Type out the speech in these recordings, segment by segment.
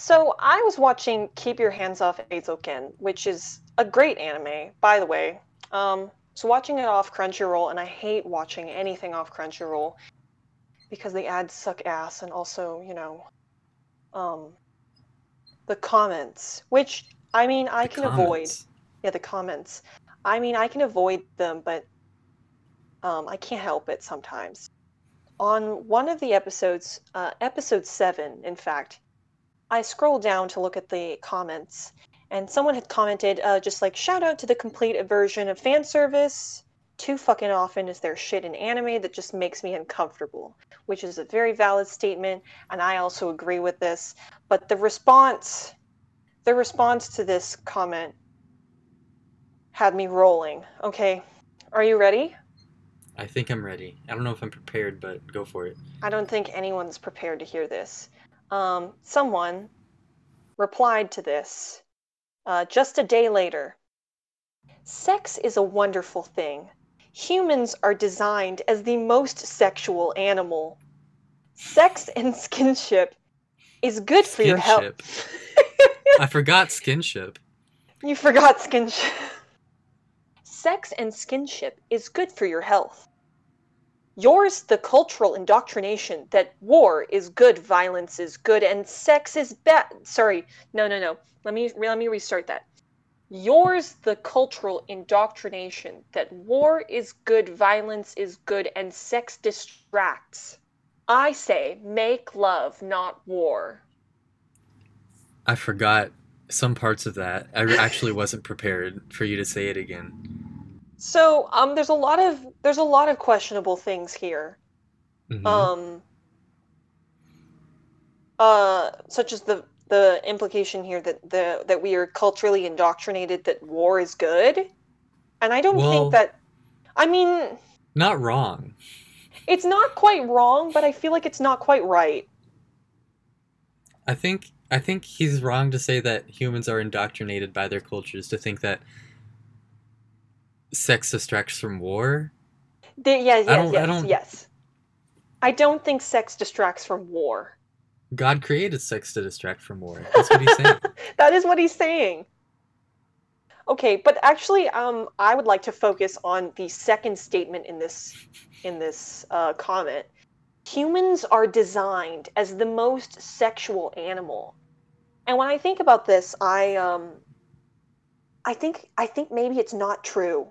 So I was watching Keep Your Hands Off Eizouken, which is a great anime, by the way. Um, so watching it off Crunchyroll, and I hate watching anything off Crunchyroll because the ads suck ass, and also, you know, um, the comments, which I mean I The can avoid. Yeah, the comments. I mean I can avoid them, but um, I can't help it sometimes. On one of the episodes, uh, episode seven, in fact, I scrolled down to look at the comments, and someone had commented, uh, just like, shout out to the complete version of fan service. Too fucking often is there shit in anime that just makes me uncomfortable, which is a very valid statement, and I also agree with this. But the response, the response to this comment had me rolling. Okay, are you ready? I think I'm ready. I don't know if I'm prepared, but go for it. I don't think anyone's prepared to hear this. Um, someone replied to this uh, just a day later. Sex is a wonderful thing. Humans are designed as the most sexual animal. Sex and skinship is good for your health. I forgot skinship. You forgot skinship. Sex and skinship is good for your health. Yours the cultural indoctrination that war is good, violence is good, and sex is bad. Sorry, no, no, no. Let me let me restart that. Yours the cultural indoctrination that war is good, violence is good, and sex distracts. I say make love, not war. I forgot some parts of that. I actually wasn't prepared for you to say it again. So, um, there's a lot of there's a lot of questionable things here. Mhm. Um, uh, such as the the implication here that the that we are culturally indoctrinated that war is good, and I don't Well- think that. I mean, Not wrong. it's not quite wrong, but I feel like it's not quite right. I think I think he's wrong to say that humans are indoctrinated by their cultures to think that sex distracts from war. The, yes, I yes, don't- I don't- yes. I don't think sex distracts from war. God created sex to distract from war. That's what he's saying. that is what he's saying. Okay, but actually, um, I would like to focus on the second statement in this in this uh, comment. Humans are designed as the most sexual animal, and when I think about this, I um, I think I think maybe it's not true.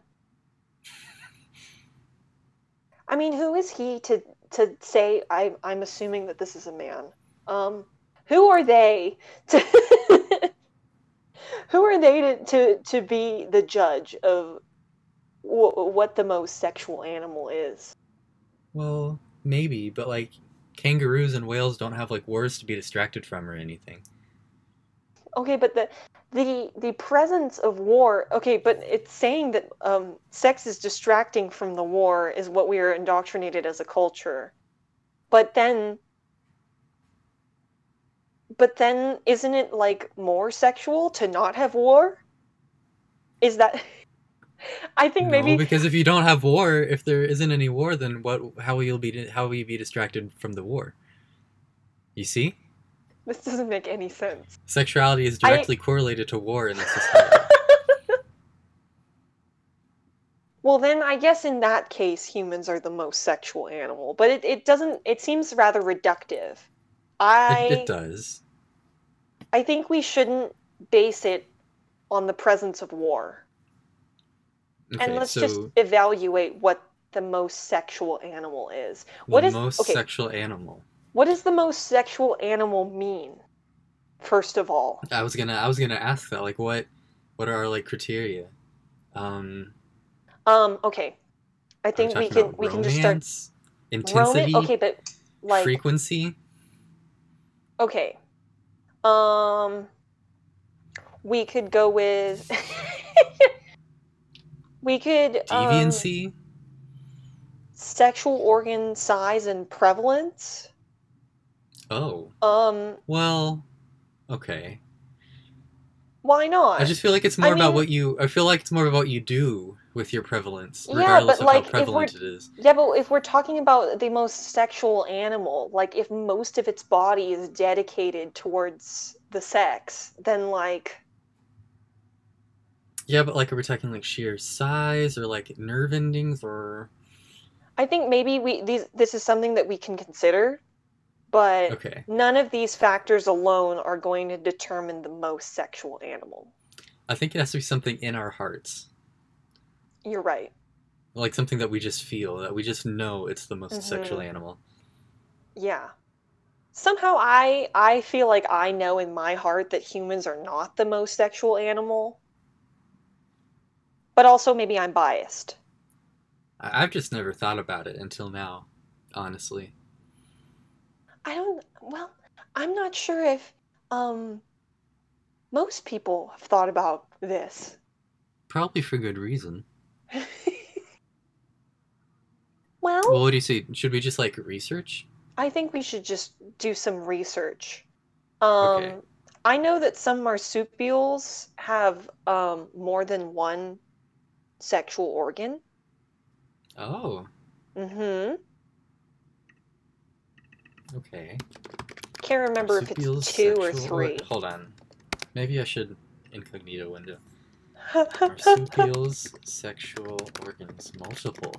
I mean, who is he to to say? I I'm assuming that this is a man. Um, who are they to who are they to, to, to be the judge of w- what the most sexual animal is Well, maybe, but like kangaroos and whales don't have like wars to be distracted from or anything. Okay but the the the presence of war okay but it's saying that um, sex is distracting from the war is what we are indoctrinated as a culture but then but then isn't it like more sexual to not have war is that i think maybe because if you don't have war, if there isn't any war, then what? How will you be? How will you be distracted from the war? You see, this doesn't make any sense sexuality is I- directly correlated to war in the society. Well, then I guess in that case, humans are the most sexual animal. But it, it doesn't, it seems rather reductive. I, it, it does. I think we shouldn't base it on the presence of war. Okay, and let's so just evaluate what the most sexual animal is. What is the is, most okay, sexual animal? What does the most sexual animal mean? First of all, I was gonna. I was gonna ask that. Like, what? What are our like criteria? Um, um, okay, I think we can we can just start intensity, roaming. Okay, but like frequency. Okay. Um we could go with we could um, deviancy. sexual organ size and prevalence. Oh, Um well, okay. Why not? I just feel like it's more I about mean- what you. I feel like it's more about what you do with your prevalence, Yeah, regardless but, of like, how prevalent it is. Yeah, but if we're talking about the most sexual animal, like if most of its body is dedicated towards the sex, then like Yeah, but like, are we talking like sheer size or like nerve endings or? I think maybe we these this is something that we can consider, but Okay, none of these factors alone are going to determine the most sexual animal. I think it has to be something in our hearts, You're right. like something that we just feel that we just know it's the most Mhm. sexual animal. Yeah. Somehow I I feel like I know in my heart that humans are not the most sexual animal. But also maybe I'm biased. I've just never thought about it until now, honestly. I don't well, I'm not sure if um most people have thought about this. Probably for good reason. Well, Well, what do you say? Should we just like research? I think we should just do some research. Um, Okay. I know that some marsupials have um, more than one sexual organ. Oh, Mm-hmm. Okay. Can't remember if it's two or three. Hold on. Maybe I should incognito window. Marsupials sexual organs multiple.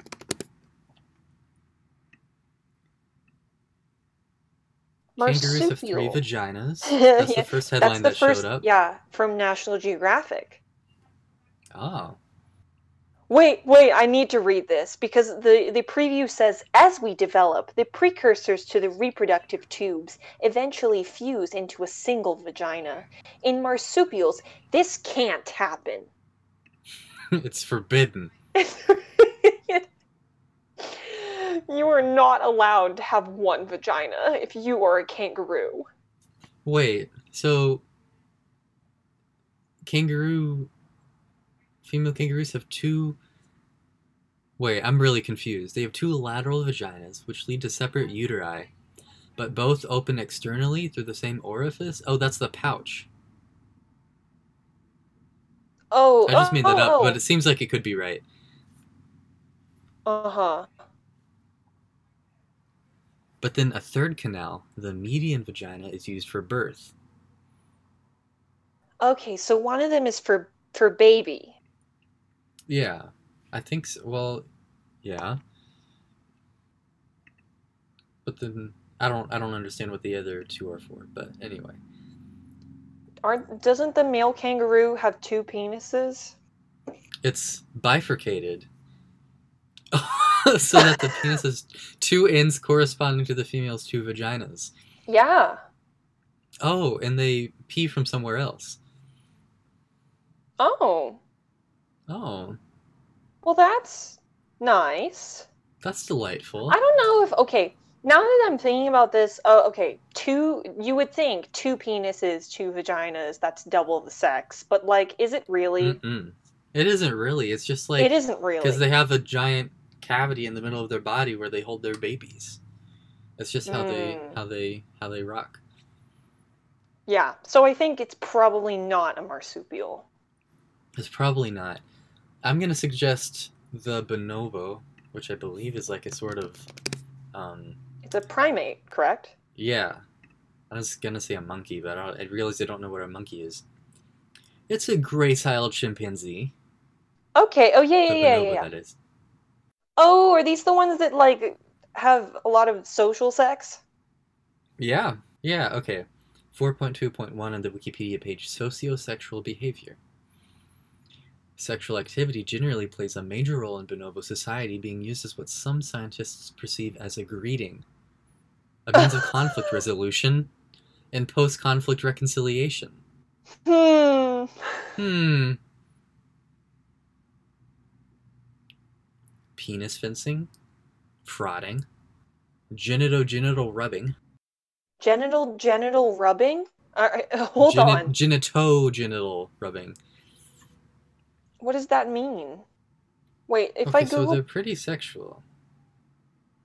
Kangaroos have three vaginas. That's Yeah, the first headline that first, showed up. yeah, from National Geographic. Oh, Wait, wait, I need to read this because the, the preview says as we develop, the precursors to the reproductive tubes eventually fuse into a single vagina. In marsupials, this can't happen. it's forbidden. you are not allowed to have one vagina if you are a kangaroo. Wait, so kangaroo female kangaroos have two Wait, I'm really confused. They have two lateral vaginas which lead to separate uteri, but both open externally through the same orifice. Oh, that's the pouch. Oh, I just made that up, oh, but it seems like it could be right. uh huh. But then a third canal, the median vagina, is used for birth. Okay, so one of them is for for baby. Yeah, I think so. Well, yeah. But then I don't I don't understand what the other two are for. But anyway, Aren't doesn't the male kangaroo have two penises? it's bifurcated. so that the penis has two ends corresponding to the female's two vaginas. Yeah. Oh, and they pee from somewhere else. Oh. Oh, Well, that's nice. that's delightful. I don't know if okay. Now that I'm thinking about this, oh, okay, two. You would think two penises, two vaginas. That's double the sex, but like, is it really? Mm-mm. It isn't really. It's just like it isn't really. because they have a giant cavity in the middle of their body where they hold their babies. It's just how they Mm. how they how they rock. Yeah. So I think it's probably not a marsupial. It's probably not. I'm gonna suggest the bonobo, which I believe is like a sort of, um, It's a primate, correct? yeah. I was gonna say a monkey, but I, I realized I don't know what a monkey is. It's a gracile chimpanzee. Okay. Oh yeah, yeah, yeah, yeah, yeah. that is. Oh, are these the ones that like have a lot of social sex? Yeah, yeah, okay. 4.2.1 on the Wikipedia page Sociosexual behavior. Sexual activity generally plays a major role in bonobo society, being used as what some scientists perceive as a greeting, a means of conflict resolution, and post conflict reconciliation. Hmm. Hmm. Penis fencing, frotting, genito-genital rubbing, Genital genital rubbing? All right, hold geni- on. genito-genital rubbing. What does that mean? Wait, if I okay, so Google they're pretty sexual.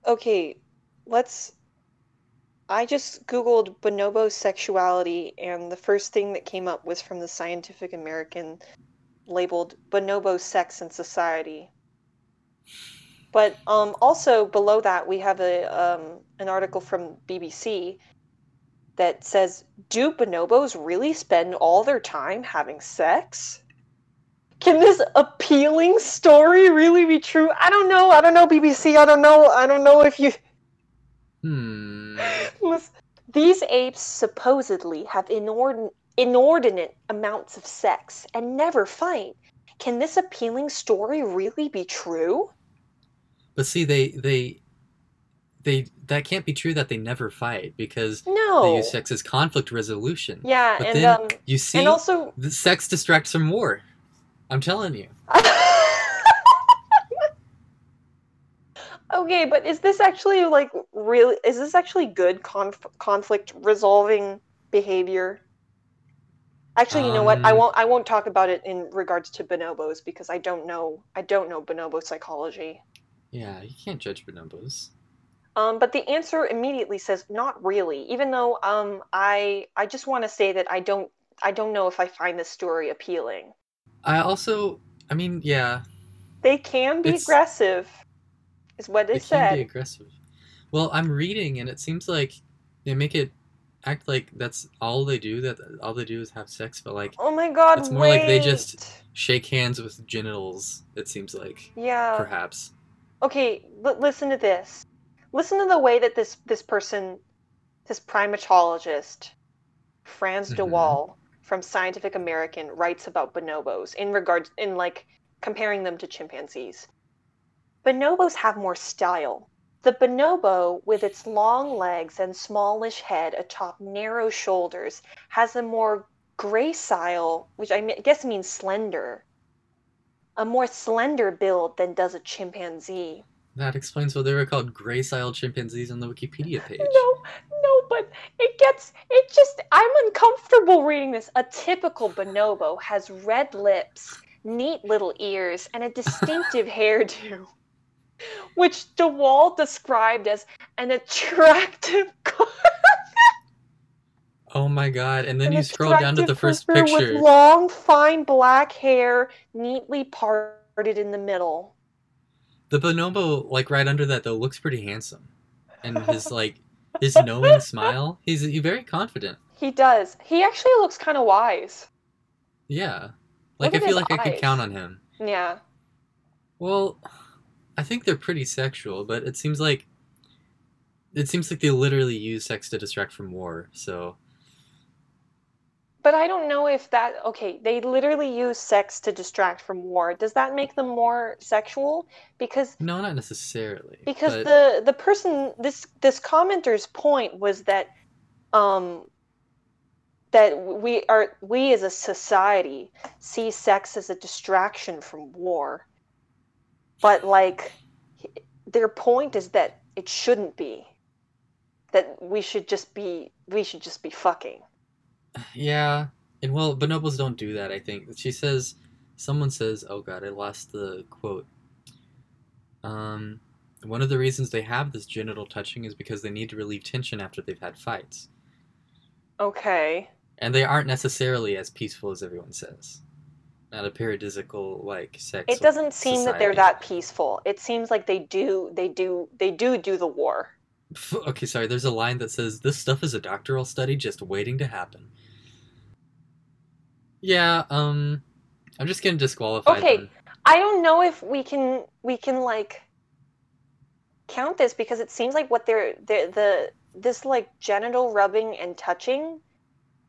Okay, let's I just googled bonobo sexuality, and the first thing that came up was from the Scientific American, labeled "Bonobo Sex and Society." But um, also below that, we have a um, an article from BBC that says, "Do bonobos really spend all their time having sex?" Can this appealing story really be true? I don't know. I don't know, BBC. I don't know. I don't know if you. Hmm. These apes supposedly have inordin- inordinate amounts of sex and never fight. Can this appealing story really be true? But see, they they they that can't be true that they never fight because No. they use sex as conflict resolution. Yeah, But and then um, you see, and also the sex distracts from war. I'm telling you. okay, but is this actually like really? Is this actually good conf- conflict resolving behavior? Actually, you know what? I Um, won't. I won't talk about it in regards to bonobos because I don't know. I don't know bonobo psychology. Yeah, you can't judge bonobos. Um, but the answer immediately says not really. Even though um, I I just want to say that I don't I don't know if I find this story appealing. I also, I mean, yeah, They can be It's- aggressive, is what they it can be aggressive. Well, I'm reading, and it seems like they make it act like that's all they do. That all they do is have sex, but like Oh my god! It's more like they just- shake hands with genitals. It seems like Yeah. perhaps. Okay. L- listen to this. Listen to the way that this this person, this primatologist, Frans de Mhm. Waal from Scientific American, writes about bonobos in regards in like comparing them to chimpanzees. Bonobos have more style. The bonobo, with its long legs and smallish head atop narrow shoulders, has a more gracile, which I guess means slender, a more slender build than does a chimpanzee. That explains why they were called gracile chimpanzees on the Wikipedia page. No, no, but it gets, it just, I'm uncomfortable reading this. A typical bonobo has red lips, neat little ears, and a distinctive hairdo, which de Waal described as an attractive. Oh my god! And then an you scroll down to the first picture. With long, fine black hair, neatly parted in the middle. The bonobo, like right under that though, looks pretty handsome, and his like his knowing smile. He's, he's very confident. He does. He actually looks kind of wise. Yeah, like I feel like I could count on him. Yeah. Well, I think they're pretty sexual, but it seems like it seems like they literally use sex to distract from war. So But I don't know if that okay, they literally use sex to distract from war. Does that make them more sexual? Because no, not necessarily. because but the the person this this commenter's point was that um that we are we as a society see sex as a distraction from war. But like their point is that it shouldn't be. That we should just be we should just be fucking. Yeah, and well, bonobos don't do that. I think she says, someone says, "Oh God, I lost the quote." Um, one of the reasons they have this genital touching is because they need to relieve tension after they've had fights, Okay. and they aren't necessarily as peaceful as everyone says. Not a paradisical like sex. It doesn't seem that they're that peaceful. It seems like they do they do they do do the war. Okay, sorry. There's a line that says, "This stuff is a doctoral study just waiting to happen." Yeah, um, I'm just gonna disqualify Okay. them. I don't know if we can we can like count this because it seems like what they're the the this like genital rubbing and touching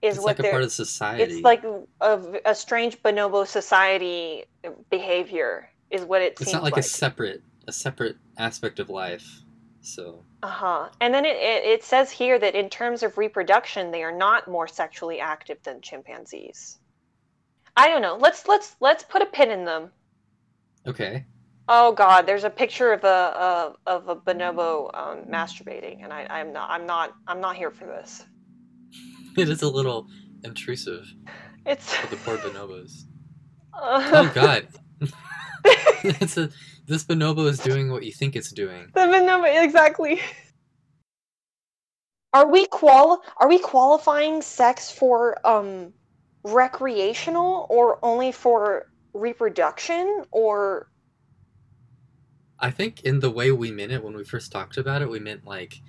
is It's what like they're part of society. it's like a, a strange bonobo society behavior is what it It's seems not like, like. a separate a separate aspect of life. So Uh-huh. And then it, it, it says here that in terms of reproduction, they are not more sexually active than chimpanzees. I don't know. Let's let's let's put a pin in them. okay, Oh God, there's a picture of a, a of a bonobo um, masturbating, and I, I'm not I'm not I'm not here for this. it is a little intrusive It's for the poor bonobos. Uh, Oh God, it's a this bonobo is doing what you think it's doing. the bonobo exactly. Are we qual are we qualifying sex for um recreational or only for reproduction or I think in the way we meant it when we first talked about it, we meant like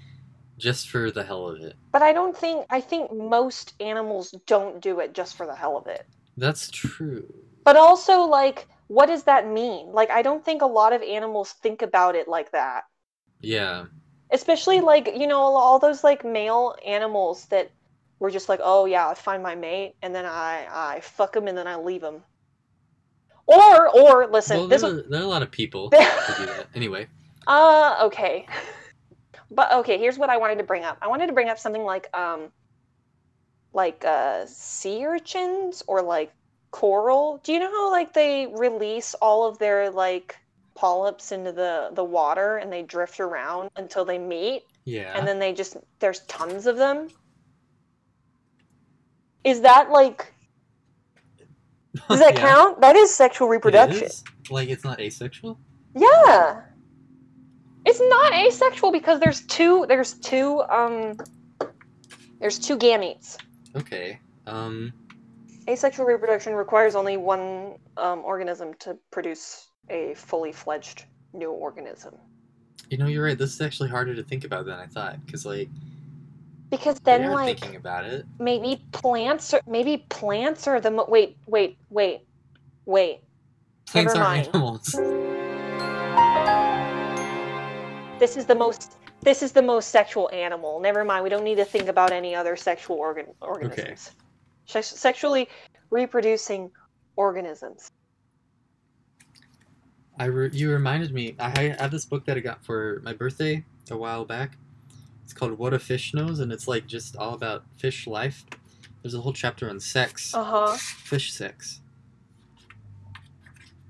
just for the hell of it. but I don't think I think most animals don't do it just for the hell of it. That's true. But also like what does that mean? Like I don't think a lot of animals think about it like that. Yeah. Especially like, you know, all those like male animals that were just like, "Oh yeah, I find my mate and then I I fuck him and then I leave him." Or or listen, well, this there, are, there are a lot of people that do that. Anyway, Uh, okay. But okay, here's what I wanted to bring up. I wanted to bring up something like um like uh sea urchins or like coral. Do you know how like they release all of their like polyps into the the water and they drift around until they meet yeah. and then they just there's tons of them? Is that like does that Yeah, count? That is sexual reproduction. is. Like it's not asexual. Yeah. It's not asexual because there's two there's two um there's two gametes. Okay. Um. Asexual reproduction requires only one um, organism to produce a fully fledged new organism. You know, you're right. This is actually harder to think about than I thought. Because like, Because then are like thinking about it. maybe plants are maybe plants are the mo- wait wait wait wait Plants Never are mind. animals. this is the most this is the most sexual animal. Never mind. We don't need to think about any other sexual organ organisms. Sex- sexually reproducing organisms. I re- you reminded me. I ha- have this book that I got for my birthday a while back. It's called What a Fish Knows, and it's like just all about fish life. There's a whole chapter on sex, Uh huh. fish sex.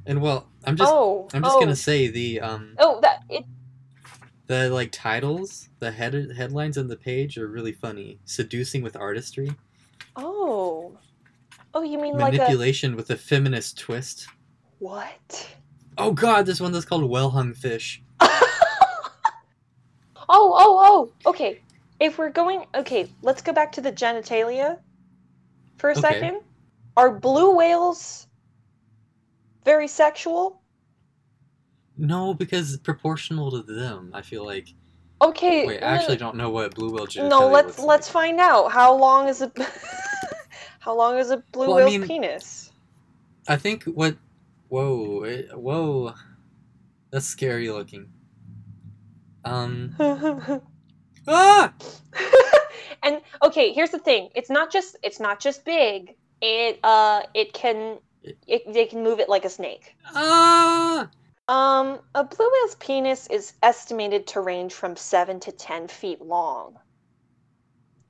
And well, I'm just oh. I'm just oh. gonna say the um Oh, that it. the like titles, the head headlines on the page are really funny. Seducing with artistry, Oh. Oh, you mean like a manipulation with a feminist twist. what? Oh God, there's one that's called Well Hung Fish. Oh, oh, oh. Okay. If we're going, okay, let's go back to the genitalia for a Okay. second. Are blue whales very sexual? No, because proportional to them. I feel like. Okay. Wait, I actually don't know what blue whale genitalia No, let's let's like. find out. How long is a how long is a blue Well, I whale's mean- penis? I think what. Whoa, it, whoa, that's scary looking. Um. Ah! and okay, here's the thing. It's not just it's not just big. It uh it can it, they can move it like a snake. Ah! Um, a blue whale's penis is estimated to range from 7 to 10 feet long.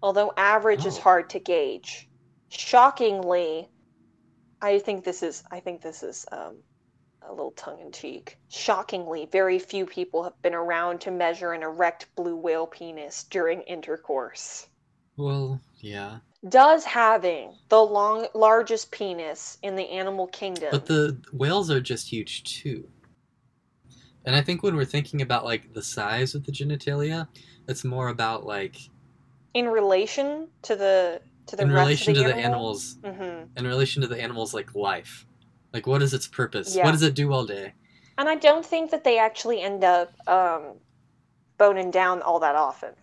Although average is Oh. hard to gauge. Shockingly, I think this is I think this is um a little tongue in cheek. Shockingly, very few people have been around to measure an erect blue whale penis during intercourse. Well, yeah. Does having the long largest penis in the animal kingdom But the whales are just huge too. And I think when we're thinking about like the size of the genitalia, it's more about like in relation to the to the in relation of to the, the animals hmm in relation to the animal's like life. Like what is its purpose? Yeah. What does it do all day? And I don't think that they actually end up um, boning down all that often.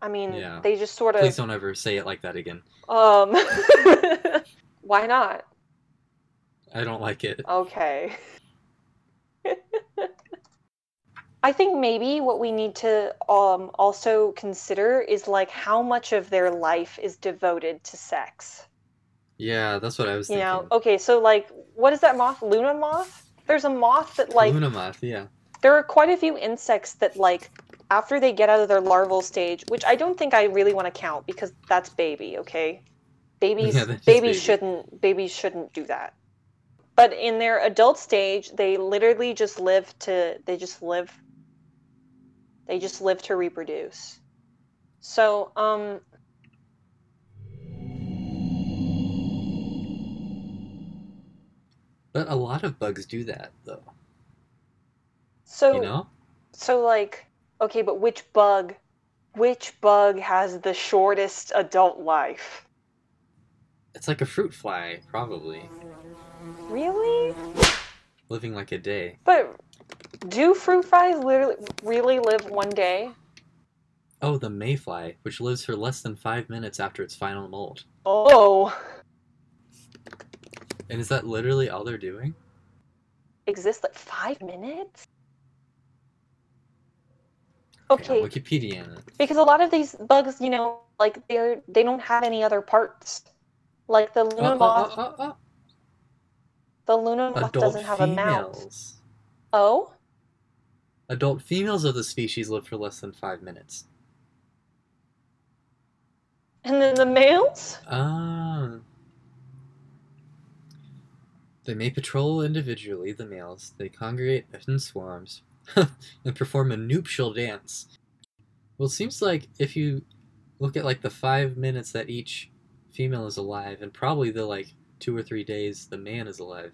I mean, Yeah. they just sort of. Please don't ever say it like that again. Um, why not? I don't like it. Okay. I think maybe what we need to um, also consider is like how much of their life is devoted to sex. Yeah, that's what I was You thinking. know, okay, so like, what is that moth? Luna moth? There's a moth that like Luna moth, yeah. there are quite a few insects that like after they get out of their larval stage which i don't think i really want to count because that's baby okay babies Yeah, babies baby. shouldn't babies shouldn't do that but in their adult stage they literally just live to they just live they just live to reproduce so um But a lot of bugs do that though. so You know? so like okay but which bug which bug has the shortest adult life? It's like a fruit fly, probably. Really? Living like a day. But do fruit flies literally really live one day? Oh, the mayfly, which lives for less than five minutes after its final molt. Oh, And is that literally all they're doing? exists like five minutes? Okay, Okay, Wikipedia. it. because a lot of these bugs, you know, like they're they don't have any other parts. Like the Oh, Luna oh, moth, oh, oh, the Luna moth Adult doesn't have a mouth. Oh, Adult females of the species live for less than five minutes. and then the males? Ah. They may patrol individually, the males. They congregate in swarms and perform a nuptial dance. Well, it seems like if you look at like the five minutes that each female is alive, and probably the like two or three days the man is alive.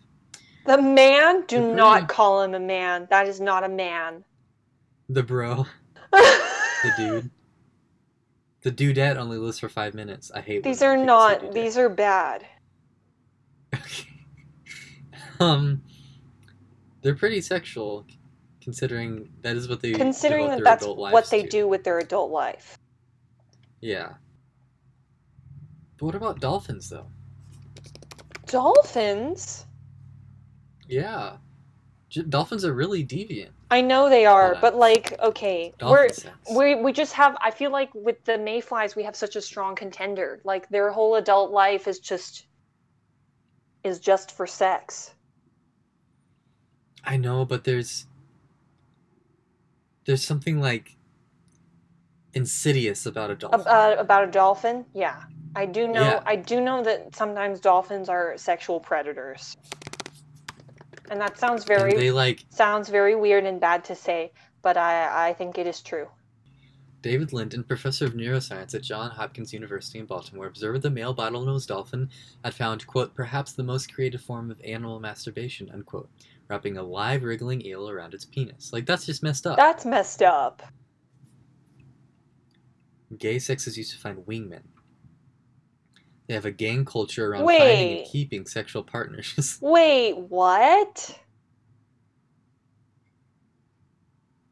The man? Do Agreed. not call him a man. That is not a man. The bro, the dude. The dudette only lives for five minutes. I hate these are not. These are bad. Okay. Um, they're pretty sexual, considering that is what they Considering that that's what they to. do with their adult life. Yeah. But what about dolphins, though? Dolphins? Yeah, J- dolphins are really deviant. I know they are, but like, okay, Dolphin we're we we just have. I feel like with the mayflies, we have such a strong contender. Like their whole adult life is just is just for sex. I know, but there's there's something like insidious about a dolphin. Uh, about a dolphin, yeah, I do know. Yeah. I do know that sometimes dolphins are sexual predators, and that sounds and very they like sounds very weird and bad to say, but I I think it is true. David Linden, professor of neuroscience at Johns Hopkins University in Baltimore, observed the male bottlenose dolphin had found, quote, perhaps the most creative form of animal masturbation, unquote, wrapping a live wriggling eel around its penis. Like, that's just messed up. That's messed up. Gay sex is used to find wingmen. They have a gang culture around finding Wait. and keeping sexual partners. Wait, what?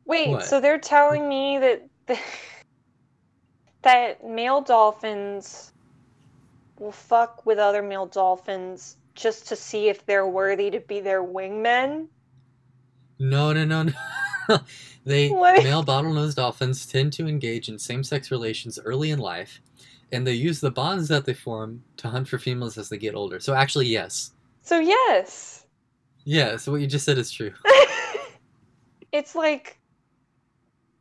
Wait, What? so they're telling me that that male dolphins will fuck with other male dolphins just to see if they're worthy to be their wingmen? no, no, no, no. they What? male bottlenose dolphins tend to engage in same-sex relations early in life, and they use the bonds that they form to hunt for females as they get older. So actually, yes. So yes. Yeah, so what you just said is true. it's like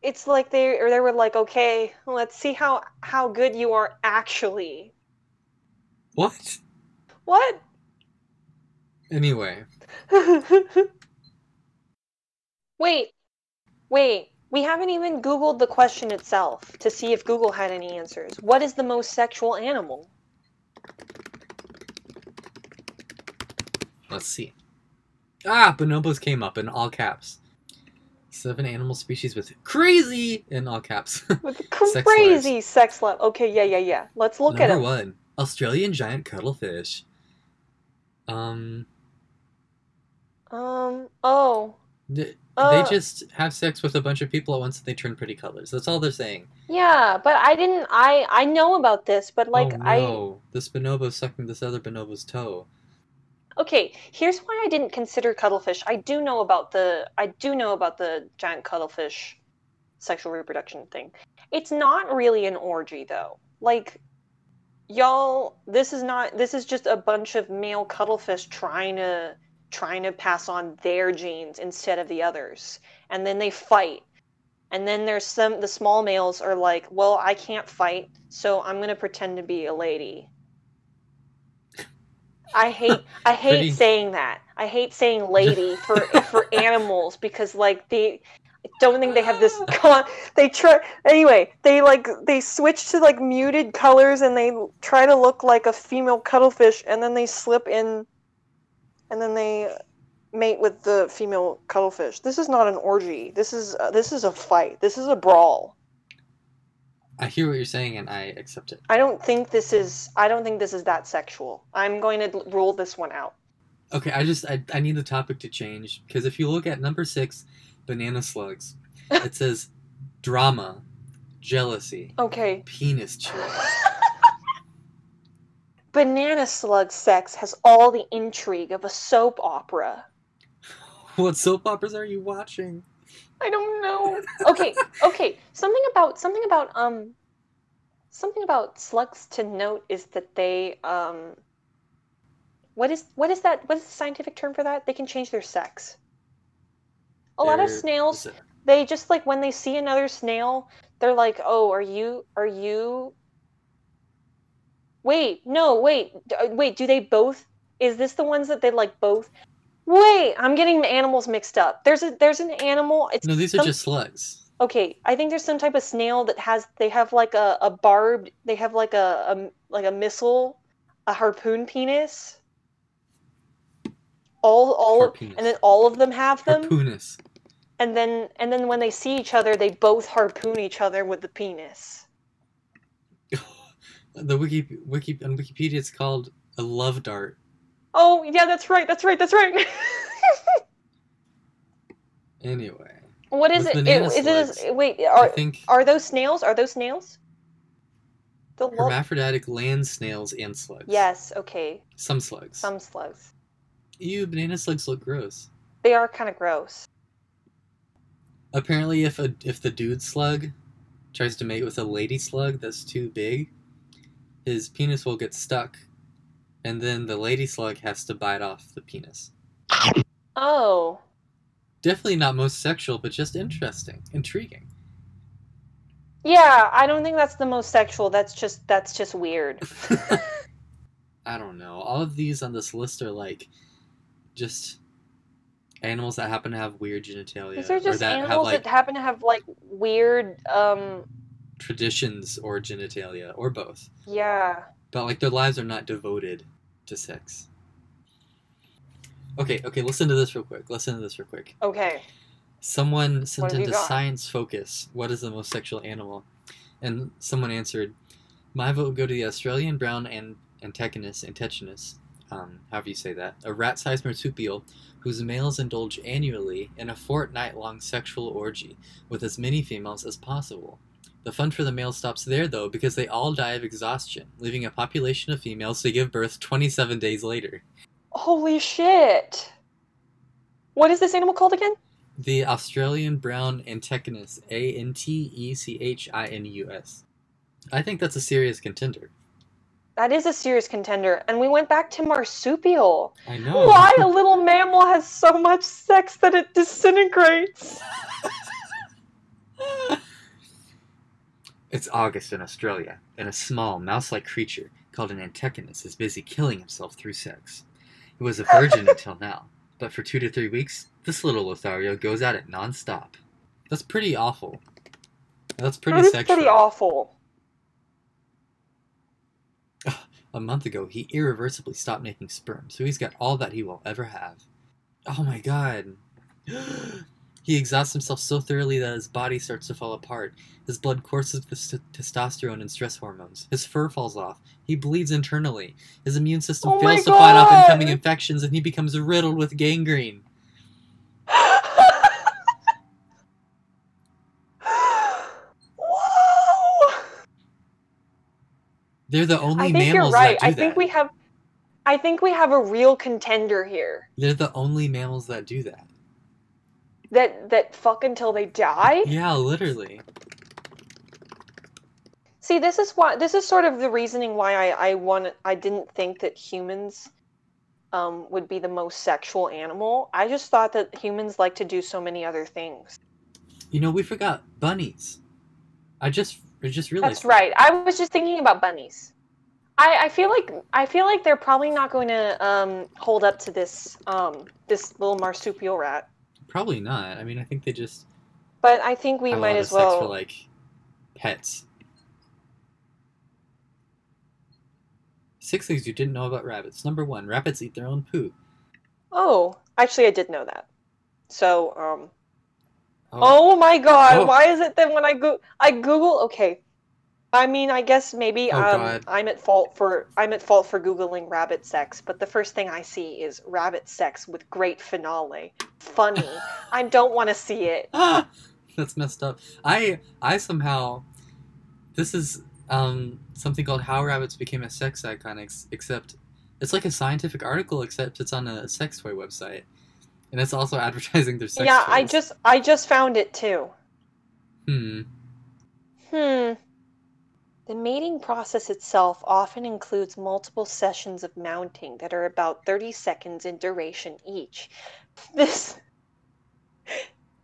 it's like they or they were like, okay, let's see how how good you are actually. What? What? Anyway, wait, wait. We haven't even Googled the question itself to see if Google had any answers. What is the most sexual animal? let's see. Ah, bonobos came up in all caps. Seven animal species with crazy in all caps. With Sex crazy sex life. Okay, yeah, yeah, yeah. Let's look at Number it. one, Australian giant cuttlefish. Um, Um. Oh. th- Uh, they just have sex with a bunch of people at once and they turn pretty colors. That's all they're saying. Yeah, but I didn't. I I know about this, but like oh I. no, this bonobo sucking this other bonobo's toe. Okay, here's why I didn't consider cuttlefish. I do know about the I do know about the giant cuttlefish sexual reproduction thing. It's not really an orgy though. Like y'all this is not this is just a bunch of male cuttlefish trying to trying to pass on their genes instead of the others. And then they fight. And then there's some the small males are like, "Well, I can't fight, so I'm going to pretend to be a lady." I hate I hate saying that. I hate saying lady for for animals because like they I don't think they have this con they try anyway, they like they switch to like muted colors and they try to look like a female cuttlefish and then they slip in and then they mate with the female cuttlefish. This is not an orgy. This is uh, this is a fight. This is a brawl. I hear what you're saying and I accept it. I don't think this is. I don't think this is that sexual. I'm going to rule this one out. Okay, I just I, I need the topic to change because if you look at number six, banana slugs, it says drama, jealousy, Okay. penis chew. Banana slug sex has all the intrigue of a soap opera. what soap operas are you watching? I don't know. Okay, okay. Something about something about um something about slugs to note is that they um what is what is that what is the scientific term for that? They can change their sex. A lot of snails they just like when they see another snail, they're like, "Oh, are you are you Wait, no, wait. uh, Wait, do they both Is this the ones that they like both Wait, I'm getting the animals mixed up. There's a there's an animal. It's No, these are just slugs. Okay, I think there's some type of snail that has they have like a, a barbed they have like a, a like a missile, a harpoon penis. All all of, Harpoonus. and then all of them have them Harpoonus. and then and then when they see each other they both harpoon each other with the penis. the wiki wiki on Wikipedia it's called a love dart. Oh, yeah, that's right. That's right. That's right. Anyway, what is it? It- Is it slugs. wait, are think are those snails? Are those snails? The lo- hermaphroditic land snails and slugs. Yes, okay. Some slugs. Some slugs. Ew, banana slugs look gross. They are kind of gross. Apparently, if a if the dude slug tries to mate with a lady slug that's too big, his penis will get stuck, and then the lady slug has to bite off the penis. Oh. Definitely not most sexual, but just interesting, intriguing. Yeah, I don't think that's the most sexual. That's just that's just weird. I don't know. All of these on this list are like just animals that happen to have weird genitalia, These are just that have animals like that happen to have like weird um traditions or genitalia, or both. yeah. But like their lives are not devoted to sex. Okay, okay, listen to this real quick. Listen to this real quick. Okay. Someone sent into? Science Focus, what is the most sexual animal? And someone answered, my vote would go to the Australian brown and Antechinus, Antechinus, um, however you say that, a rat-sized marsupial whose males indulge annually in a fortnight-long sexual orgy with as many females as possible. The fun for the males stops there, though, because they all die of exhaustion, leaving a population of females to give birth 27 days later. Holy shit. What is this animal called again? The Australian brown Antechinus, A N T E C H I N U S. I think that's a serious contender. That is a serious contender. And we went back to marsupial. I know. Why a little mammal has so much sex that it disintegrates? it's August in Australia, and a small mouse-like creature called an Antechinus is busy killing himself through sex. He was a virgin until now, but for two to three weeks, this little Lothario goes at it non-stop. That's pretty awful. That's pretty That is sexual. pretty awful. A month ago, he irreversibly stopped making sperm, so he's got all that he will ever have. Oh my god. he exhausts himself so thoroughly that his body starts to fall apart. His blood courses with st- testosterone and stress hormones. His fur falls off. He bleeds internally. His immune system Oh fails to fight off incoming infections, and he becomes riddled with gangrene. They're the only I think mammals you're right. that do I that. think we have I think we have a real contender here. They're the only mammals that do that. That that fuck until they die? Yeah, literally. See, this is why this is sort of the reasoning why I I want I didn't think that humans um, would be the most sexual animal. I just thought that humans like to do so many other things. You know, we forgot bunnies. I just I just realized That's right. I was just thinking about bunnies. I, I feel like I feel like they're probably not going to um, hold up to this um, this little marsupial rat. Probably not. I mean, I think they just But I think we have a might lot as of sex well. for like pets. Six things you didn't know about rabbits. Number one, rabbits eat their own poo. Oh, actually, I did know that. So, um, oh my God, Oh. why is it that when I go I Google okay, I mean, I guess maybe Oh, um, I'm at fault for I'm at fault for googling rabbit sex, but the first thing I see is rabbit sex with great finale. Funny. I don't want to see it. Ah, that's messed up. I I somehow this is um something called How Rabbits Became a Sex Icon, ex- except it's like a scientific article, except it's on a sex toy website, and it's also advertising their sex yeah, I just I just found it too. hmm. Hmm. The mating process itself often includes multiple sessions of mounting that are about 30 seconds in duration each. This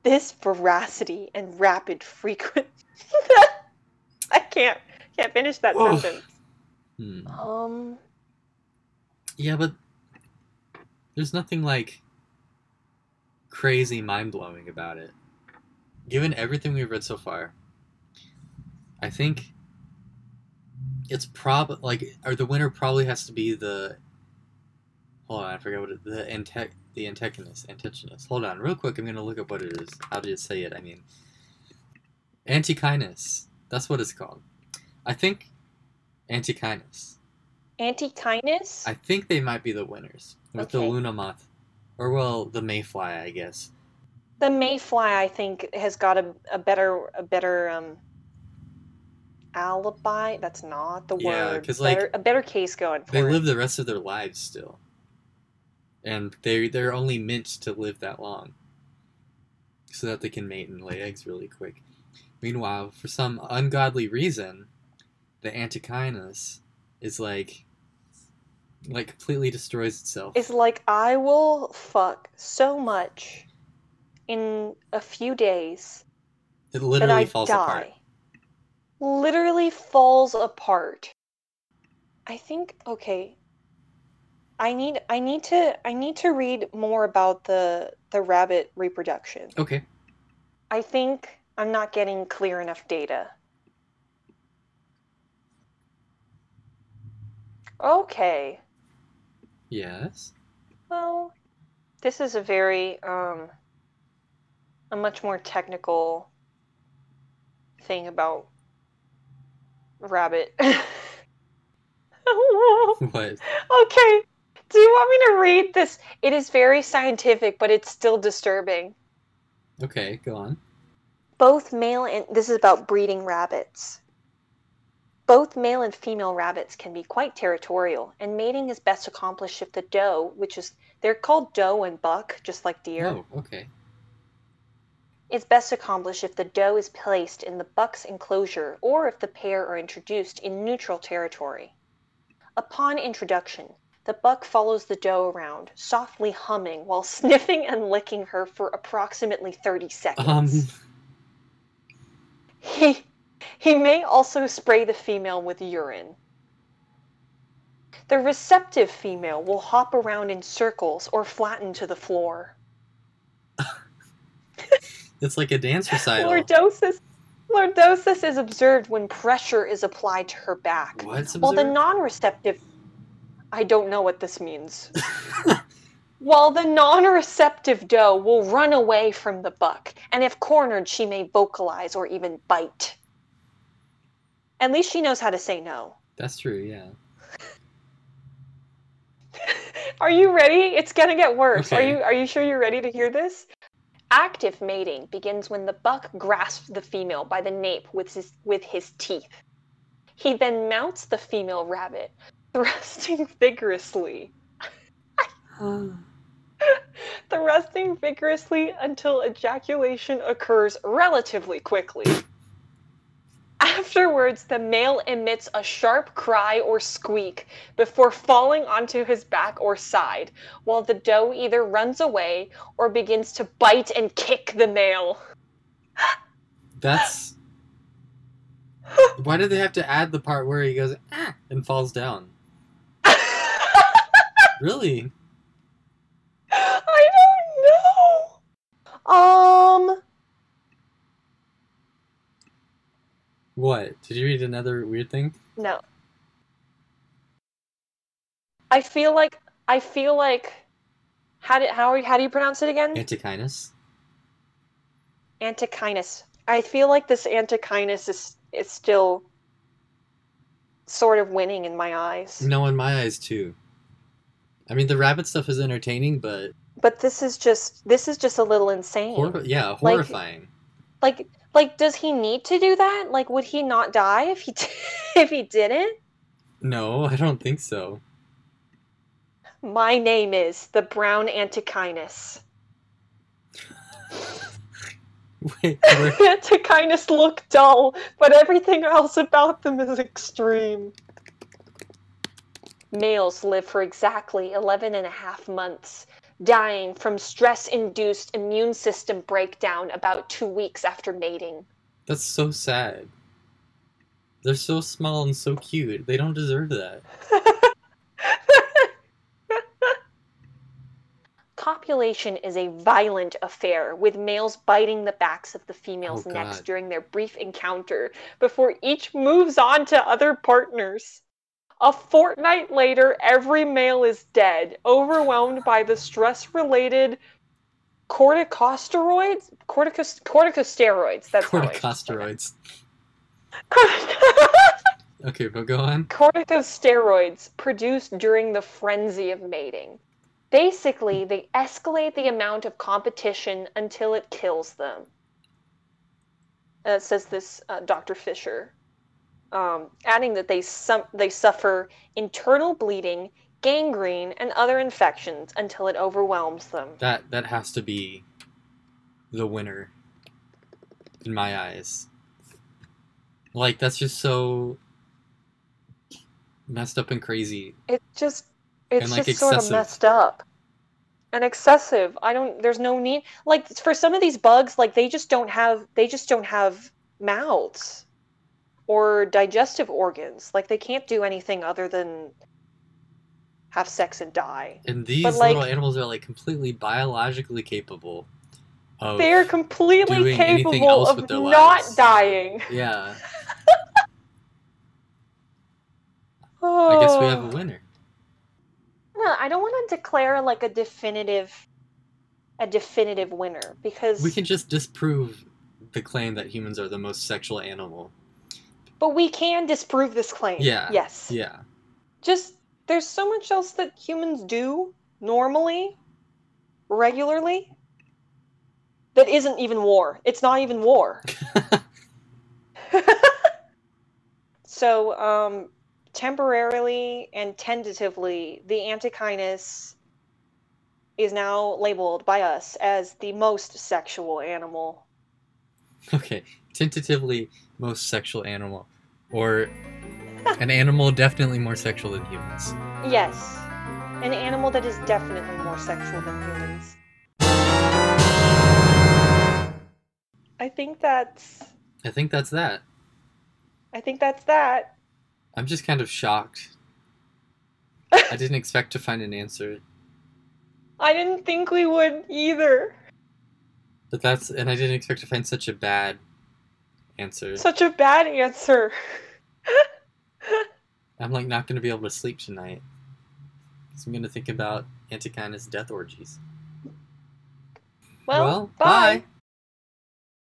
this veracity and rapid frequent I can't can't finish that Oh. sentence. Hmm. Um Yeah, but there's nothing like crazy mind blowing about it. Given everything we've read so far, I think it's prob like or the winner probably has to be the hold on, I forget what it the antec the antagonist antagonist. Hold on, real quick, I'm gonna look up what it is. How do you say it? I mean Antechinus. That's what it's called. I think Antechinus. anti-kindness? I think they might be the winners with the Okay. Luna moth, or well, the Mayfly, I guess. The mayfly I think has got a, a better a better um alibi. That's not the Yeah, word. 'cause, like, better, a better case going for They it. live the rest of their lives still, and they they're only meant to live that long, so that they can mate and lay eggs really quick. Meanwhile, for some ungodly reason, the Antechinus is like, like completely destroys itself. It's like I will fuck so much in a few days it literally falls die. apart. Literally falls apart. I think okay. I need I need to I need to read more about the the rabbit reproduction. Okay. I think I'm not getting clear enough data. Okay. Yes. Well, this is a very um a much more technical thing about rabbit. What? Okay. Do you want me to read this? It is very scientific, but it's still disturbing. Okay, go on. Both male and this is about breeding rabbits. Both male and female rabbits can be quite territorial, and mating is best accomplished if the doe, which is they're called doe and buck, just like deer, Oh, okay. Is best accomplished if the doe is placed in the buck's enclosure or if the pair are introduced in neutral territory. Upon introduction, the buck follows the doe around, softly humming while sniffing and licking her for approximately 30 seconds. Um, He, he may also spray the female with urine. The receptive female will hop around in circles or flatten to the floor. it's like a dance recital. Lordosis, lordosis is observed when pressure is applied to her back. What's While the non-receptive, I don't know what this means. While the non-receptive doe will run away from the buck, and if cornered, she may vocalize or even bite. At least she knows how to say no. That's true, yeah. Are you ready? It's gonna get worse. Are you are you sure you're ready to hear this? Active mating begins when the buck grasps the female by the nape with his with his teeth. He then mounts the female rabbit, thrusting vigorously. thrusting vigorously until ejaculation occurs relatively quickly. Afterwards, the male emits a sharp cry or squeak before falling onto his back or side, while the doe either runs away or begins to bite and kick the male. That's. Why did they have to add the part where he goes ah and falls down? Really? I don't know. Um, What? Did you read another weird thing? no. I feel like I feel like how do how are, how do you pronounce it again? Antechinus? Antechinus. I feel like this Antechinus is is still sort of winning in my eyes. No, in my eyes too. I mean, the rabbit stuff is entertaining, but But this is just this is just a little insane. hor- yeah, horrifying. like like does he need to do that? Like would he not die if he if he didn't? no, I don't think so. My name is the brown Antechinus. Wait, where- Antechinus look dull, but everything else about them is extreme. Males live for exactly 11 and a half months, dying from stress induced immune system breakdown about two weeks after mating. that's so sad. They're so small and so cute. They don't deserve that. Copulation is a violent affair, with males biting the backs of the females' Oh, necks during their brief encounter before each moves on to other partners. A fortnight later, every male is dead, overwhelmed by the stress related corticosteroids? Corticos- corticosteroids. That's how I should say it. Corticosteroids. Okay, but go on. corticosteroids produced during the frenzy of mating. Basically, they escalate the amount of competition until it kills them. Uh, says this uh, Dr. Fisher, um, adding that they sum- they suffer internal bleeding, gangrene, and other infections until it overwhelms them. That that has to be the winner in my eyes. Like that's just so messed up and crazy. It just it's And, like, just sort of messed up. And excessive. I don't there's no need like for some of these bugs like they just don't have they just don't have mouths or digestive organs. Like they can't do anything other than have sex and die. And these like- little animals are like completely biologically capable of They are completely capable of not lives. dying. Yeah. I guess we oh. have a Oh. winner. No, I don't want to declare like a definitive a definitive winner because We can just disprove the claim that humans are the most sexual animal. But we can disprove this claim. Yeah, Yes. Yeah. just there's so much else that humans do normally regularly that isn't even war it's not even war so um temporarily and tentatively the antechinus is now labeled by us as the most sexual animal Okay. Tentatively most sexual animal. Or an animal definitely more sexual than humans. yes an animal that is definitely more sexual than humans i think that's I think that's that. I think that's that. I'm just kind of shocked. I didn't expect to find an answer. I didn't think we would either. But that's and I didn't expect to find such a bad answer. Such a bad answer. I'm like not gonna be able to sleep tonight. So I'm gonna think about Antechinus death orgies. Well, Well, bye. bye.